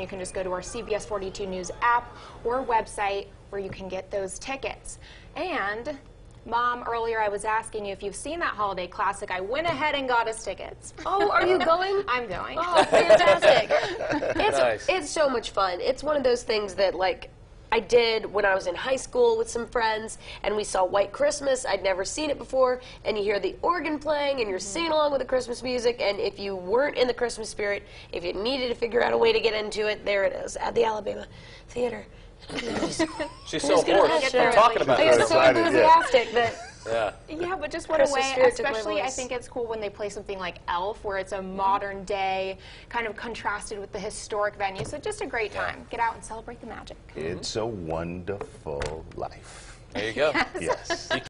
You can just go to our CBS 42 News app or website where you can get those tickets. And Mom, earlier I was asking you if you've seen that holiday classic. I went ahead and got us tickets. Oh, are you going? I'm going. Oh, fantastic. It's, Nice. it's so much fun. It's one of those things that, like, I did when I was in high school with some friends, and we saw White Christmas. I'd never seen it before, and you hear the organ playing, and you're mm-hmm. singing along with the Christmas music. And if you weren't in the Christmas spirit, if you needed to figure out a way to get into it, there it is at the Alabama Theatre. She's so gonna hoarse. have She's talking about I it. got so excited, yeah. enthusiastic that. Yeah. Yeah, but just what Christmas a way, spirit took my especially I think it's cool when they play something like Elf, where it's a mm-hmm. modern day, kind of contrasted with the historic venue. So just a great time. Get out and celebrate the magic. It's a wonderful life. There you go. Yes.